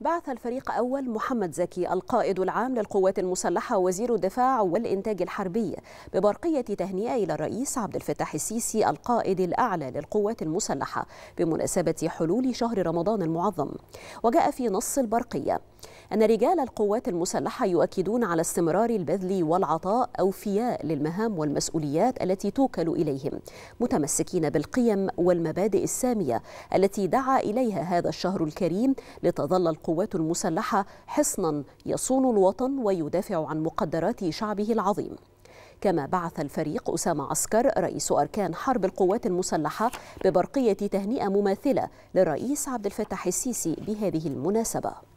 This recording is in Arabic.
بعث الفريق أول محمد زكي القائد العام للقوات المسلحة وزير الدفاع والإنتاج الحربي ببرقية تهنئة إلى الرئيس عبد الفتاح السيسي القائد الأعلى للقوات المسلحة بمناسبة حلول شهر رمضان المعظم. وجاء في نص البرقية أن رجال القوات المسلحة يؤكدون على استمرار البذل والعطاء أوفياء للمهام والمسؤوليات التي توكل إليهم متمسكين بالقيم والمبادئ السامية التي دعا إليها هذا الشهر الكريم لتظل القوات المسلحة حصنا يصون الوطن ويدافع عن مقدرات شعبه العظيم. كما بعث الفريق أسامة عسكر رئيس أركان حرب القوات المسلحة ببرقية تهنئة مماثلة للرئيس عبد الفتاح السيسي بهذه المناسبة.